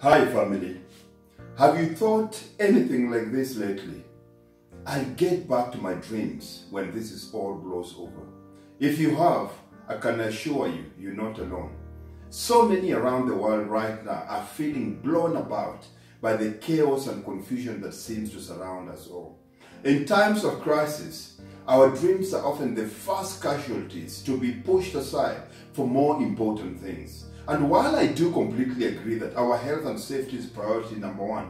Hi, family. Have you thought anything like this lately? I'll get back to my dreams when this is all blows over. If you have, I can assure you, you're not alone. So many around the world right now are feeling blown about by the chaos and confusion that seems to surround us all. In times of crisis, our dreams are often the first casualties to be pushed aside for more important things. And while I do completely agree that our health and safety is priority number one,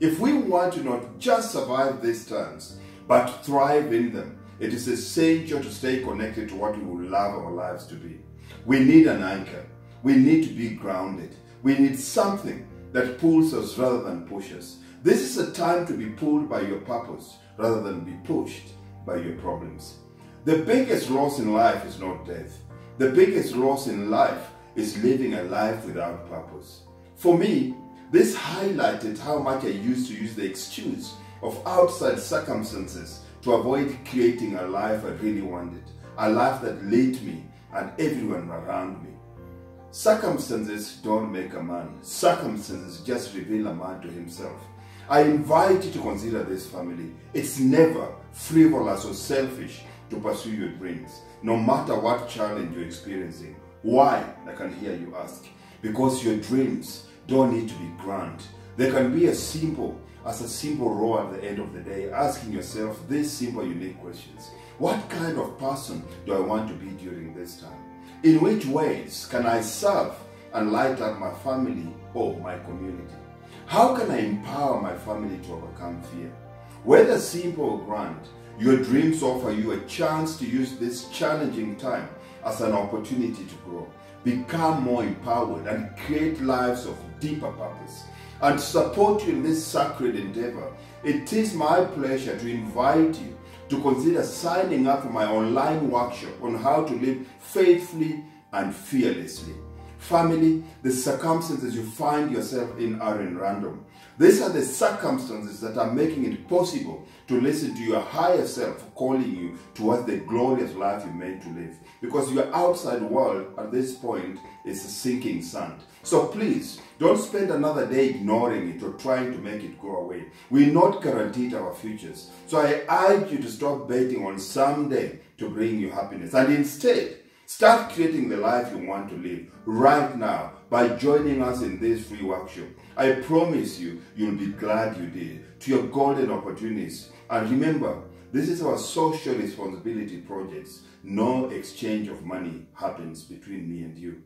if we want to not just survive these times, but thrive in them, it is essential to stay connected to what we would love our lives to be. We need an anchor. We need to be grounded. We need something that pulls us rather than pushes. This is a time to be pulled by your purpose rather than be pushed by your problems. The biggest loss in life is not death. The biggest loss in life is living a life without purpose. For me, this highlighted how much I used to use the excuse of outside circumstances to avoid creating a life I really wanted, a life that lit me and everyone around me. Circumstances don't make a man. Circumstances just reveal a man to himself. I invite you to consider this family. It's never frivolous or selfish to pursue your dreams, no matter what challenge you're experiencing. Why? I can hear you ask. Because your dreams don't need to be grand. They can be as simple as a simple row at the end of the day, asking yourself these simple, unique questions. What kind of person do I want to be during this time? In which ways can I serve and light up my family or my community? How can I empower my family to overcome fear? Whether simple or grand, your dreams offer you a chance to use this challenging time as an opportunity to grow, become more empowered, and create lives of deeper purpose. And to support you in this sacred endeavor, it is my pleasure to invite you to consider signing up for my online workshop on how to live faithfully and fearlessly. Family, the circumstances you find yourself in are in random. These are the circumstances that are making it possible to listen to your higher self calling you towards the glorious life you're meant to live. Because your outside world at this point is a sinking sand. So please, don't spend another day ignoring it or trying to make it go away. We're not guaranteed our futures. So I urge you to stop betting on someday to bring you happiness and instead Start creating the life you want to live right now by joining us in this free workshop. I promise you, you'll be glad you did to your golden opportunities. And remember, this is our social responsibility projects. No exchange of money happens between me and you.